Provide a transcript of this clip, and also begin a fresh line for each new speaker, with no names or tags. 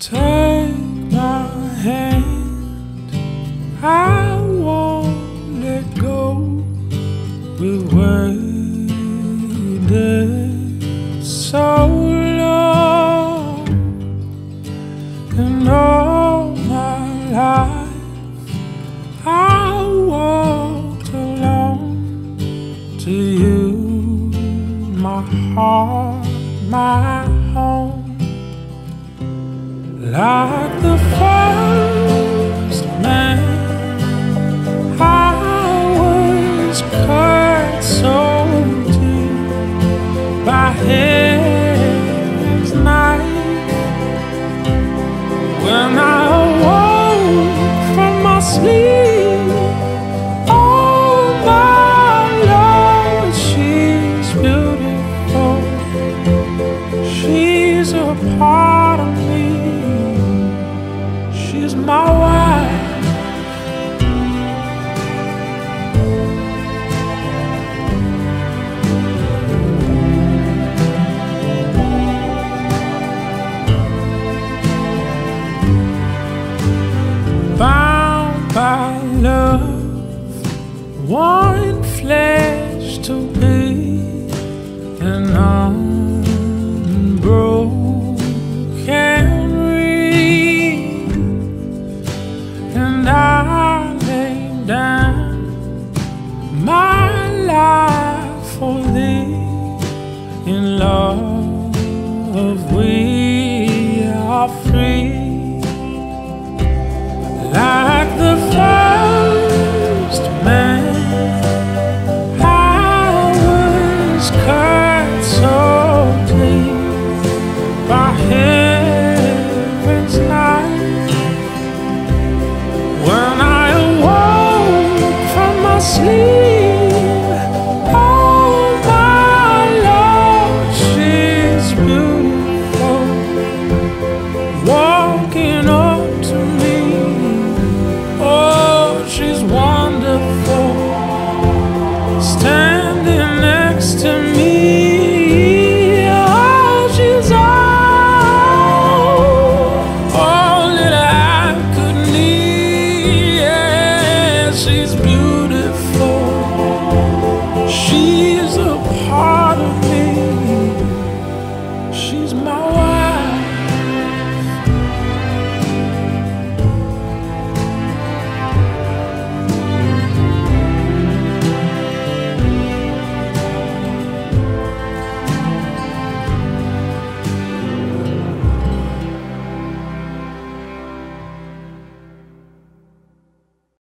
Take my hand, I won't let go. We waited so long, and all my life I walked alone to you, my heart, my home like the first man. I was so deep by heaven's my wife. Bound by love, one flesh to be thee in love. We are free.